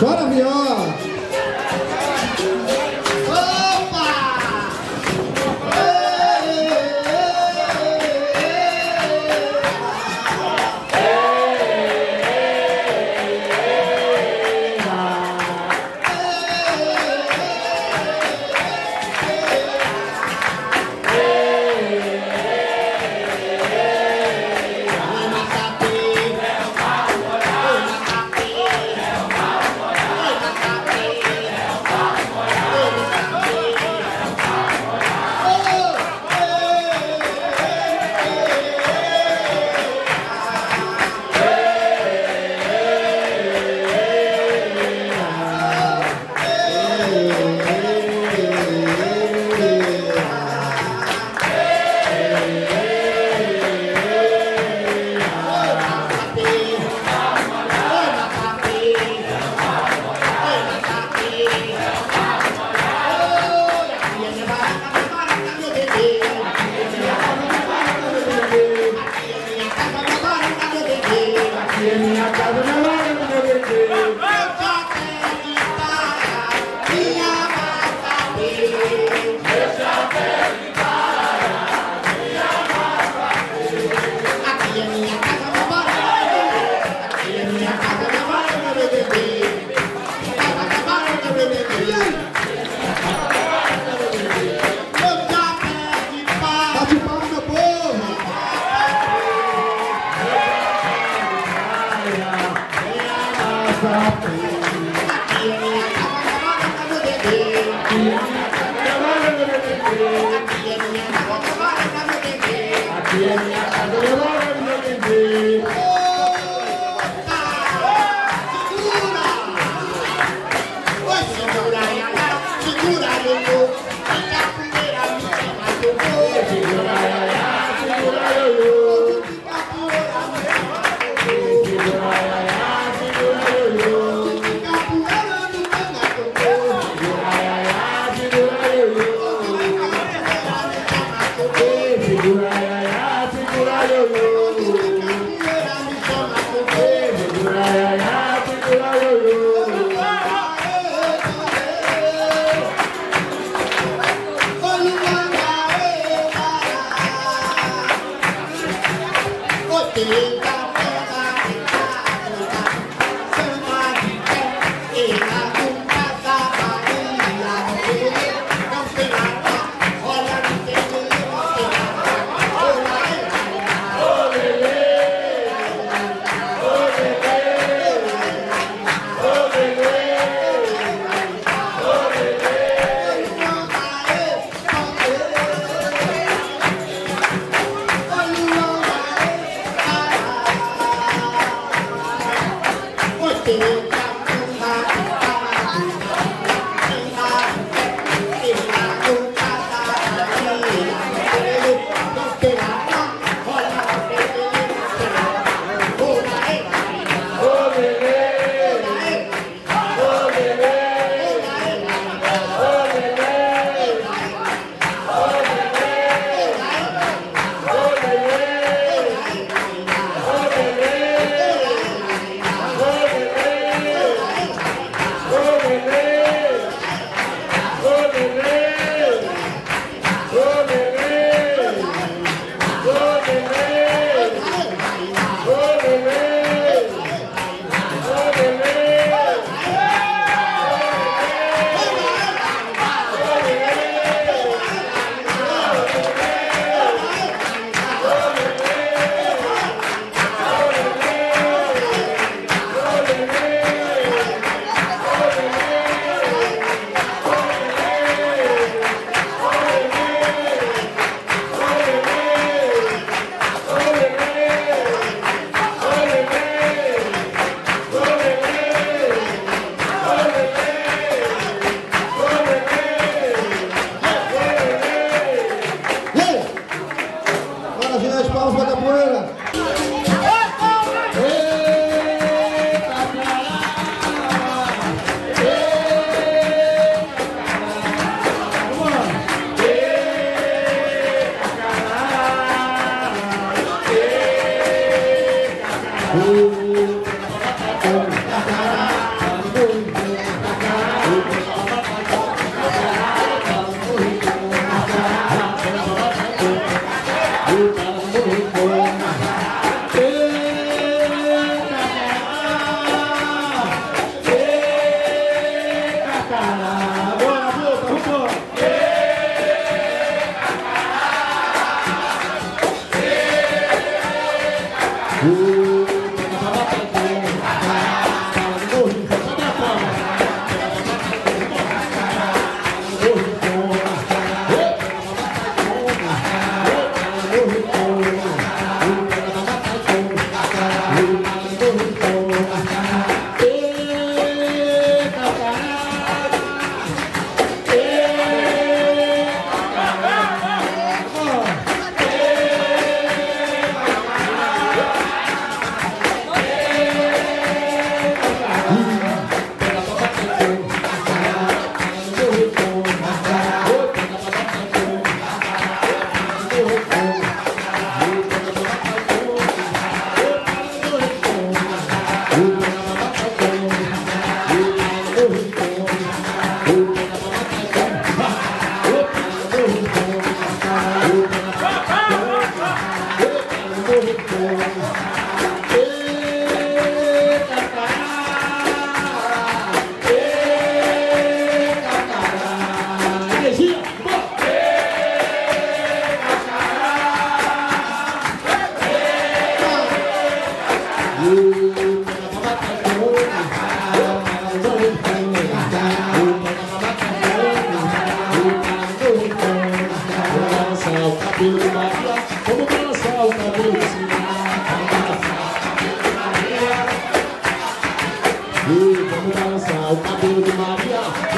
Bora, viola! Maria,